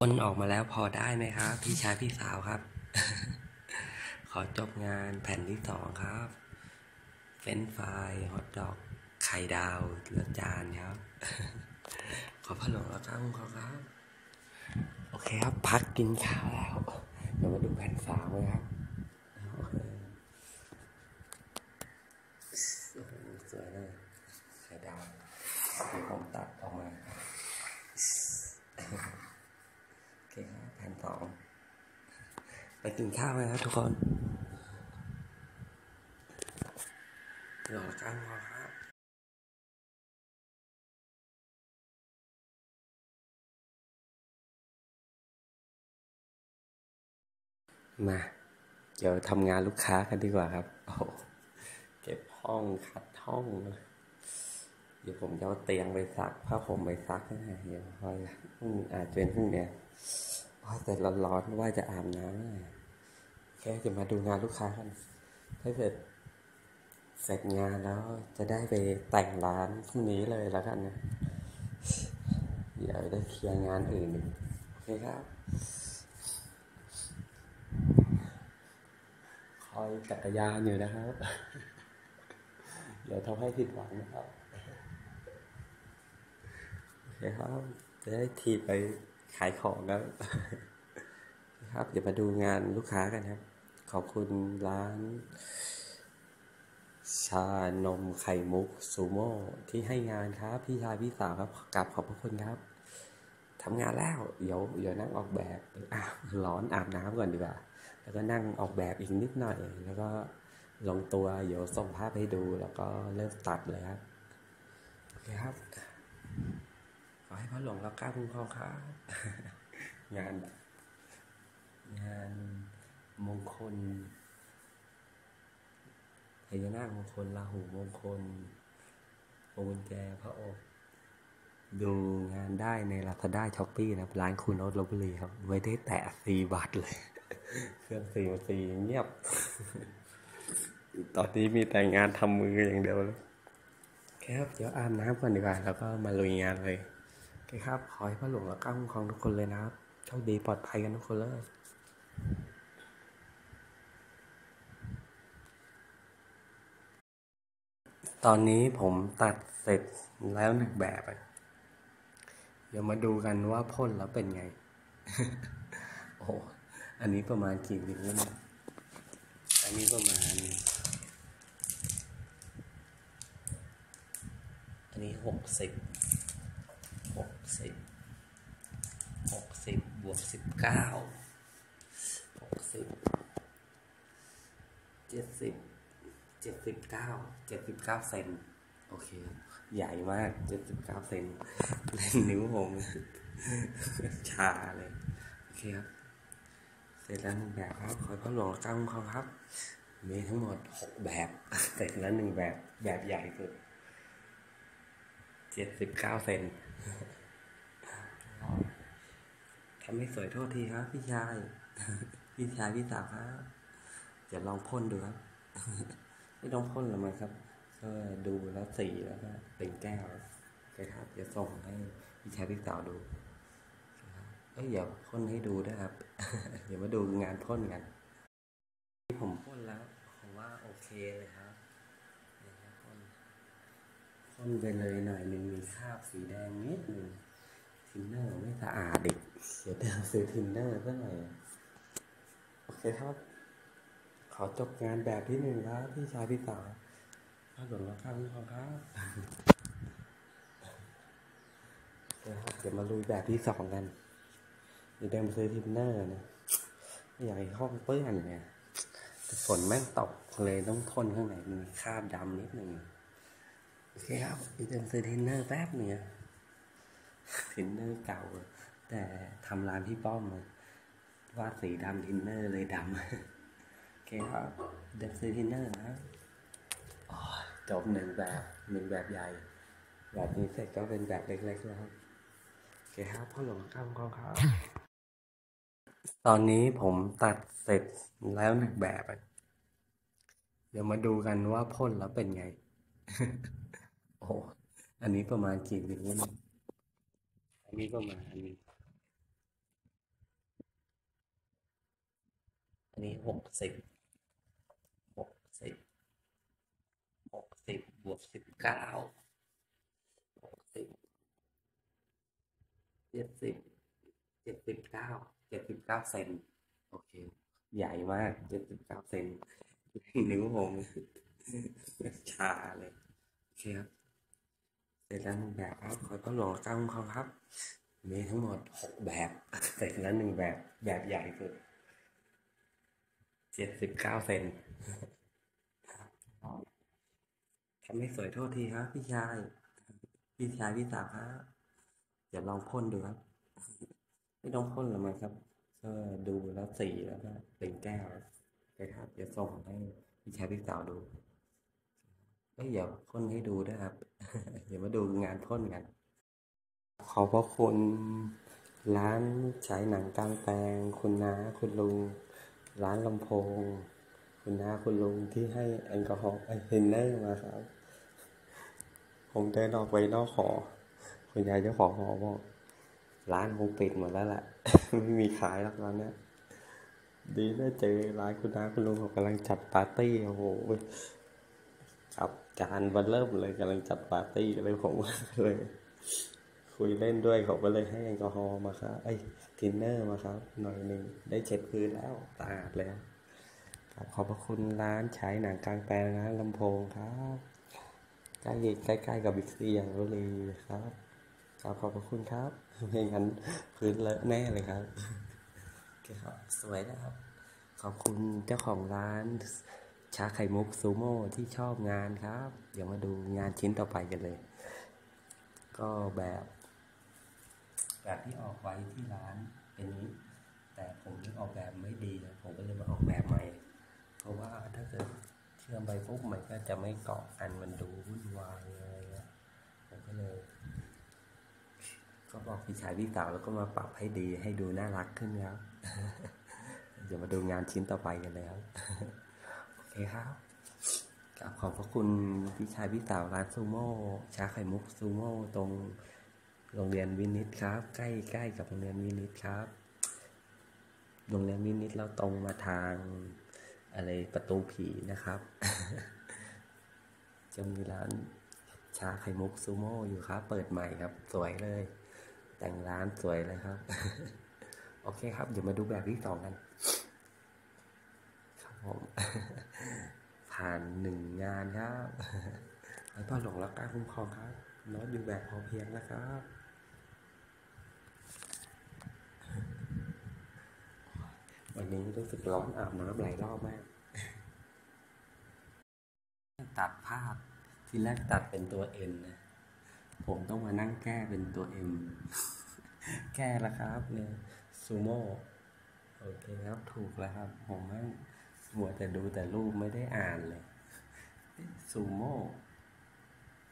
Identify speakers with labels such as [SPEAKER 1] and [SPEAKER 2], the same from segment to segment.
[SPEAKER 1] คนออกมาแล้วพอได้ไหมครับ พี่ชายพี่สาวครับ ขอจบงานแผ่นที่สองครับ เฟรนช์ฟรายฮอทดอกไข่ดาวเหลือจานครับ ขอพะโล้แล้วครับขอครับ โอเคครับ พักกินข้าวแล้ว เดี๋ยวมาดูแผ่นสามเลยครับโอเคโอ้โหสวยเลยไข่ดาวเดี๋ยวผมตัดออกมา โอเคครับแผ่นสอง ไปกินข้าวกันครับทุกคนรอกันรอครับมา เดี๋ยวทำงานลูกค้ากันดีกว่าครับโอ้เก็บห้องคัดห้อง เดี๋ยวผมจะเอาเตียงไปซักผ้าผมไปซักนะเดี๋ยวคอยอาจจะเป็นพรุ่งเนี้ยว่าแต่ร้อนๆว่าจะอาบน้ำ นะแค่จะมาดูงานลูกค้ากันถ้าเกิดเสร็จงานแล้วจะได้ไปแต่งร้านพรุ่งนี้เลยแล้วกันนะเดี๋ยวได้เคลียร์งานอื่นอีกโอเคครับ คอยจักรยานอยู่นะครับ เดี๋ยวทำให้ผิดหวังนะครับโอเคครับ จะได้ทีไปขายของครับครับ เดี๋ยวมาดูงานลูกค้ากันครับ ขอบคุณร้าน ชานมไข่มุกซูโม่ที่ให้งานครับ พี่ชายพี่สาวครับกราบขอบพระคุณครับทำงานแล้ว เดี๋ยวเดี๋ยวนั่งออกแบบอะร้อนอาบน้ำก่อนดีกว่า แล้วก็นั่งออกแบบอีกนิดหน่อย แล้วก็ลงตัวเดี๋ยวส่งภาพให้ดูแล้วก็เริ่มตัดเลยครับโอเคครับ ขอให้พระหลวงรับก้าวคุ้มครองครับงาน งาน มงคลพญานาคมงคลราหูมงคลพวงกุญแจพระอบดูงานได้ใน Lazada Shopee นะครับ ร้านคุณโอ๊ตลพบุรีครับไม่ได้แตะสี่บาทเลย เครื่องสี่มาสี่เงียบ ตอนนี้มีแต่งานทำมืออย่างเดียวเลยครับเดี๋ยวอาบน้ำก่อนดีกว่า แล้วก็มาลุยงานเลยครับขอให้พระหลวงและก้าวคุ้มครองทุกคนเลยนะครับโชคดีปลอดภัยกันทุกคนเลย ตอนนี้ผมตัดเสร็จแล้วหนึ่งแบบเดี๋ยวมาดูกันว่าพ่นแล้วเป็นไง โอ้โหอันนี้ประมาณกี่มิลแล้วเนี่ยอันนี้ประมาณ อันนี้หกสิบหกสิบหกสิบบวกสิบเก้าหกสิบเจ็ดสิบ จ็ดสิบเก้าเจ็ดสิบเก้าเซนโอเค ใหญ่มากเจ็ดสิบเก้าเซนเล่นนิ้วผมชาเลย โอเคครับ เสร็จแล้วหนึ่งแบบครับ ขอให้พ่อหลวงก้าวคุ้มครองครับ มีทั้งหมดหกแบบ เสร็จแล้วหนึ่งแบบ แบบใหญ่สุดเจ็ดสิบเก้าเซนทำให้สวยโทษทีครับ พี่ชาย พี่ชายพี่สาวครับจะลองพ่นดูครับ ไม่ต้องพ่นหรอกมั้งครับก็ดูแล้วสีแล้วก็เป็นแก้วโอเคครับเดี๋ยวส่งให้พี่ชายพี่สาวดูเอ้ยอย่าพ่นให้ดูด้วยครับเดี๋ยวมาดูงานพ่นกันที่ผมพ่นแล้วผมว่าโอเคเลยครับพ่นพ่นไปเลยหน่อยหนึ่งมีคราบสีแดงนิดหนึ่งทินเนอร์ไม่สะอาดอีกเดี๋ยวเดินซื้อทินเนอร์ซะหน่อยโอเคครับ ขอจบงานแบบที่หนึ่งครับพี่ชายพี่สาวพ่อหลวง ร.เก้าคุ้มครองครับเดี๋ยวครับเดี๋ยวมาลุยแบบที่สองกันเดี๋ยวเดินไปซื้อทินเนอร์นะอยากให้ห้องเปื้อนเนี่ยแต่ฝนแม่งตกเลยต้องทนข้างในมีคราบดำนิดหนึ่งโอเคครับเดี๋ยวเดินซื้อทินเนอร์แป๊บหนึ่งทินเนอร์เก่า แต่ทำร้านพี่ป้อมอะวาดสีดำทินเนอร์เลยดำ เคครับเด็กซีทินเนอร์นะจบหนึ่งแบบหนึ่งแบบใหญ่ แบบนี้เสร็จก็เป็นแบบเล็กๆแล้วโอเคครับพ่อหลวงข้ามข้อครับตอนนี้ผมตัดเสร็จแล้วหนึ่งแบบ เดี๋ยวมาดูกันว่าพ่นแล้วเป็นไง โอ้อันนี้ประมาณกี่นิ้วนี่อันนี้ประมาณนี้อันนี้หกสิบ สิบบวกสิบเก้าสิบเจ็ดสิบเจ็ดสิบเก้าเจ็ดสิบเก้าเซนโอเค ใหญ่มากเจ็ดสิบเก้าเซนนิ้วผมชาเลยโอเคครับเสร็จแล้วหนึ่งแบบครับขอต้อนหลวงตั้งเขาครับมีทั้งหมดหกแบบเสร็จแล้วหนึ่งแบบแบบใหญ่สุดเจ็ดสิบเก้าเซน ทำให้สวยโทษทีครับพี่ชาย พี่ชายพี่สาวครับเดี๋ยวลองพ่นดูครับไม่ต้องพ่นหรอกมั้งครับก็ดูแล้วสีแล้วก็เป็นแก้วนะครับเดี๋ยวส่งให้พี่ชายพี่สาวดูเอ้ยเดี๋ยวพ่นให้ดูด้วยครับเดี๋ยวมาดูงานพ่นกัน ขอบพระคุณร้านฉายหนังกลางแปลง คุณน้าคุณลุง ร้านลำโพง คุณน้าคุณลุงที่ให้แอลกอฮอล์เอ้ยทินเนอร์มาครับ ผมเดินออกไปนอกหอคุณยายเจ้าของหอบอกร้านคงปิดหมดแล้วแหละไม่มีขายแล้วตอนเนี้ยดีได้เจอร้านคุณน้าคุณลุงเขากำลังจัดปาร์ตี้โอ้โหครับการวันเริ่มเลยกำลังจัดปาร์ตี้เลยผมเลย คุยเล่นด้วยเขาก็เลยให้แอลกอฮอล์มาครับเอ้ยทินเนอร์มาครับ หน่อยหนึ่งได้เช็ดพื้นแล้วสะอาดแล้วขอบพระคุณร้านฉายหนังกลางแปลงร้านลำโพงครับ ใกล้ใกล้ๆกับบิ๊กซีอย่างรุรีครับครับขอบพระคุณครับไม่งั้นพื้นเลอะแน่เลยครับโอเคครับ สวยนะครับ ขอบคุณเจ้าของร้านชาไข่มุกซูโม่ที่ชอบงานครับ เดี๋ยวมาดูงานชิ้นต่อไปกันเลย ก็แบบ แบบที่ออกไว้ที่ร้านเป็นนี้ แต่ผมออกแบบไม่ดีนะผมก็เลยมาออกแบบใหม่ เพราะว่าถ้าเกิด เชื่อมไปปุ๊บมันก็จะไม่เกาะกันมันดูวุ่นวายอะไรเงี้ยผมก็เลย ก็บอกพี่ชายพี่สาวแล้วก็มาปรับให้ดีให้ดูน่ารักขึ้นครับเดี๋ยวมาดูงานชิ้นต่อไปกันเลยครับโอเคครับกราบขอบพระคุณพี่ชายพี่สาวร้านซูโม่ชาไข่มุกซูโม่ตรงโรงเรียนวินิตครับ ใกล้ใกล้กับโรงเรียนวินิตครับโรงเรียนวินิตเราตรงมาทางอะไรประตูผีนะครับ จะมีร้านชาไข่มุกซูโม่อยู่ครับ เปิดใหม่ครับ สวยเลย แต่งร้านสวยเลยครับ โอเคครับ เดี๋ยวมาดูแบบที่สองกัน ครับผมผ่านหนึ่งงานครับแล้วพ่อหลงรักการคุ้มครองครับน้อยู่แบบพอเพียงนะครับวันนี้รู้สึกร้อนอาบน้ำหลายรอบมาก ตัดภาพ ที่แรกตัดเป็นตัวเอ็นนะ ผมต้องมานั่งแก้เป็นตัวเอ็มแก้แล้วครับเนี่ยซูโม่โอเคครับถูกแล้วครับ ผมแม่งมัวแต่ดูแต่รูปไม่ได้อ่านเลยซูโม่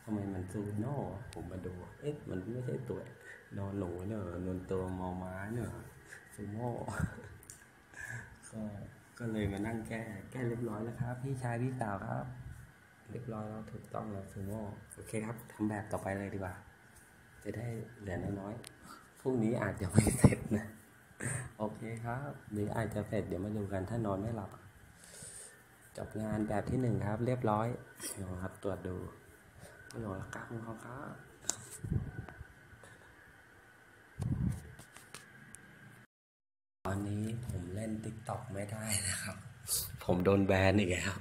[SPEAKER 1] ทำไมมันซูโน่ผมมาดู เอ๊ะ มันไม่ใช่ตัวนอนหนูเนอะนนตัวมอม้าเนอะซูโม่ก็ก็เลยมานั่งแก้ แก้เรียบร้อยแล้วครับ พี่ชายพี่สาวครับ เรียบร้อยแล้วถูกต้องแล้วซูโม่โอเคครับทำแบบต่อไปเลยดีกว่า จะได้เหลือน้อยๆพรุ่งนี้อาจจะไม่เสร็จนะโอเคครับ หรืออาจจะเสร็จเดี๋ยวมาดูกันถ้านอนไม่หลับจบงานแบบที่หนึ่งครับ เรียบร้อยเดี๋ยวครับตรวจดูฮัลโหลละครับคุณพ่อครับตอนนี้ผมเล่นติ๊กต็อกไม่ได้นะครับ ผมโดนแบนอีกแล้ว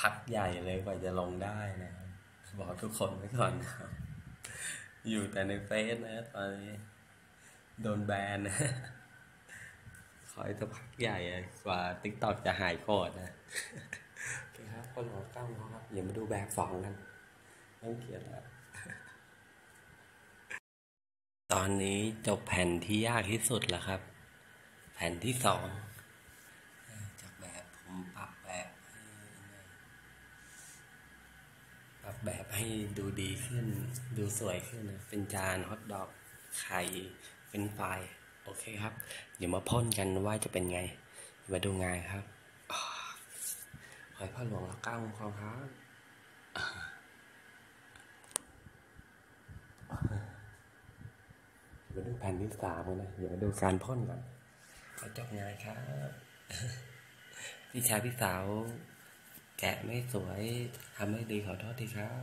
[SPEAKER 1] พักใหญ่เลยกว่าจะลงได้นะครับบอกทุกคนไว้ก่อนนะครับอยู่แต่ในเฟซนะตอนนี้โดนแบนนะคอยจะพักใหญ่อะกว่าติ๊กต็อกจะหายโกรธนะโอเคครับคนหัวก้าวครับอย่ามาดูแบบสองกันต้องเขียนแล้วตอนนี้จบแผ่นที่ยากที่สุดแล้วครับ แผ่นที่สองจากแบบผมปรับแบบให้ปรับ แบบให้ดูดีขึ้น ดูสวยขึ้นนะเป็นจานฮอทดอกไข่เป็นไฟโอเคครับ เดี๋ยวมาพ่นกันว่าจะเป็นไง มาดูงานครับอ่าขอให้พ่อหลวงรักก้าวของครับมาดูแผ่นที่สามกันนะเดี๋ยวมาดูการพ่นก่อนขอจบงานครับ พี่ชายพี่สาว แกะไม่สวยทำไม่ดีขอโทษทีครับ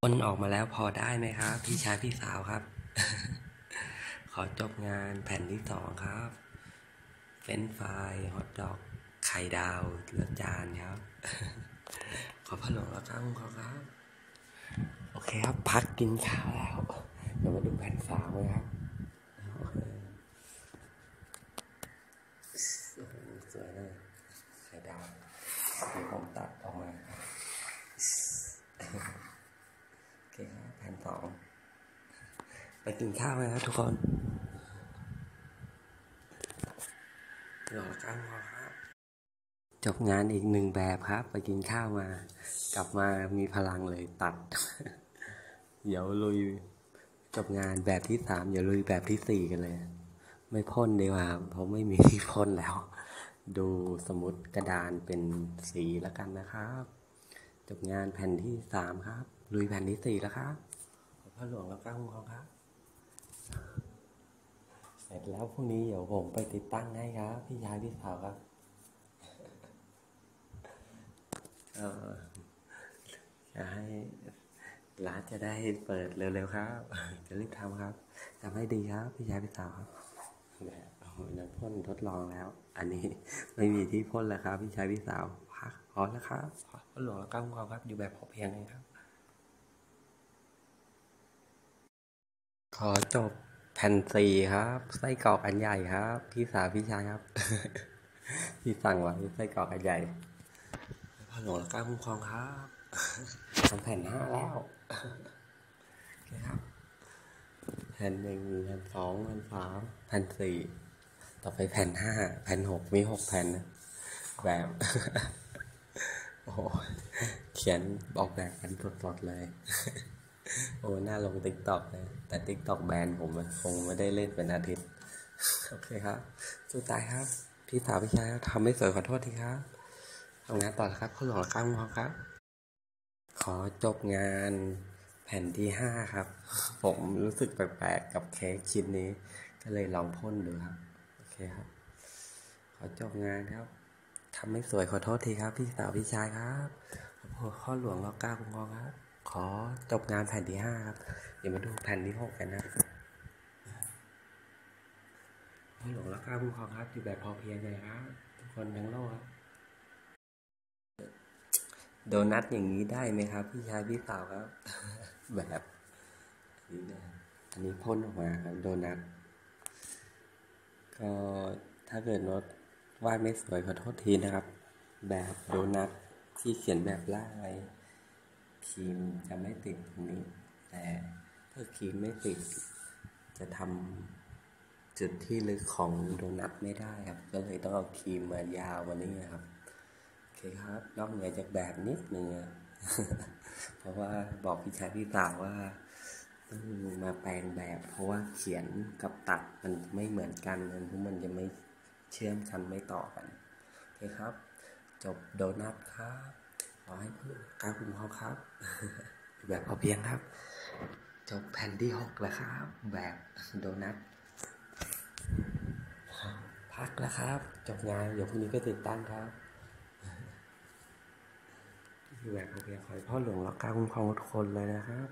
[SPEAKER 1] คนออกมาแล้วพอได้ไหมครับ พี่ชายพี่สาวครับ ขอจบงานแผ่นที่สองครับ เฟนฟรายฮอทดอก ไข่ดาวและจานครับ ขอพะโล้แล้วครับขอครับ โอเคครับ พักกินข้าวแล้ว เดี๋ยวมาดูแผ่นสามเลยครับโอเคสวยเลยไข่ดาวเดี๋ยวผมตัดออกมาโอเคครับแผ่น สองไปกินข้าวเลยครับทุกคนรอกันรอครับ จบงานอีกหนึ่งแบบครับ ไปกินข้าวมา กลับมามีพลังเลยตัด เดี๋ยวลุย จบงานแบบที่สามเดี๋ยวลุยแบบที่สี่กันเลย ไม่พ่นดีกว่าเพราะไม่มีที่พ่นแล้ว ดูสมุดกระดานเป็นสีแล้วกันนะครับ จบงานแผ่นที่สามครับ ลุยแผ่นที่สี่แล้วครับ ขอพระหลวงแล้วก้าวของครับเสร็จแล้วพรุ่งนี้เดี๋ยวผมไปติดตั้งให้ครับ พี่ชายพี่สาวครับเออจะให้ร้านจะได้เปิดเร็วๆครับ จะรีบทำครับทำให้ดีครับ พี่ชายพี่สาวครับแบบโอ้โหน้ำพ่นทดลองแล้ว อันนี้ไม่มีที่พ่นแล้วครับ พี่ชายพี่สาวพักพอแล้วครับพ่นหลวงแล้วก้าวครับอยู่แบบพอเพียงเลยครับ ขอจบแผ่นสี่ครับ ไส้กรอกอันใหญ่ครับ พี่สาวพี่ชายครับ ที่สั่งไว้ไส้กรอกอันใหญ่พอหลวงแล้วก้าวคุ้มครองครับทำแผ่นห้าแล้วโอเคครับ แผ่นหนึ่งแผ่นสองแผ่นสามแผ่นสี่ต่อไปแผ่นห้าแผ่นหกมีหกแผ่นนะแบบโอ้โหเขียนออกแบบกันสดๆเลย โอ้น้าลงติ๊กต็อกเลยแต่ติ๊กต็อกแบนผมคงไม่ได้เล่นเป็นอาทิตย์ โอเคครับสุดท้ายครับ พี่สาวพี่ชายครับทำไม่สวยขอโทษทีครับทำงานต่อครับข้อหลวงข้างพอครับ ขอจบงานแผ่นที่ห้าครับ ผมรู้สึกแปลกๆกับเค้กชิ้นนี้ ก็เลยลองพ่นดูครับ โอเคครับ ขอจบงานครับทำไม่สวยขอโทษทีครับ พี่สาวพี่ชายครับข้อหลวงรอก้าคุณงอครับ ขอจบงานแผ่นที่ห้าครับ เดี๋ยวมาดูแผ่นที่หกกันนะข้หลวงรอเก้าคุณงครับ อยู่แบบพอเพียงเลยครับ ทุกคนทั้งโลกครับ โดนัทอย่างนี้ได้ไหมครับ พี่ชายพี่สาวครับ แบบนี้นะอันนี้พ่นออกมาครับ โดนัทก็ถ้าเกิดน้ตวาดไม่สวยขอโทษทีนะครับ แบบโดนัทที่เขียนแบบล่างไว้ คีมจะไม่ติดตรงนี้ แต่ถ้าคีมไม่ติด จะทำจุดที่ลึกของโดนัทไม่ได้ครับ ก็เลยต้องเอาคีมมายาววันนี้ครับโอเคครับนอกเหนือจากแบบนิดนึงเพราะว่าบอกพี่ชายพี่สาวว่าต้องมาแปลงแบบ เพราะว่าเขียนกับตัดมันไม่เหมือนกันมันมันจะไม่เชื่อมกันไม่ต่อกันโอเคครับ จบโดนัทครับ อให้การคุณพ่อครับ แบบพอเพียงครับ จบแผ่นที่หกแล้วครับ แบบโดนัทพักแล้วครับ จบงานเดี๋ยวพรุ่งนี้ก็ติดตั้งครับแบบพอเพียงขอให้พ่อหลวงรักการคุ้มครองทุกคนเลยนะครับ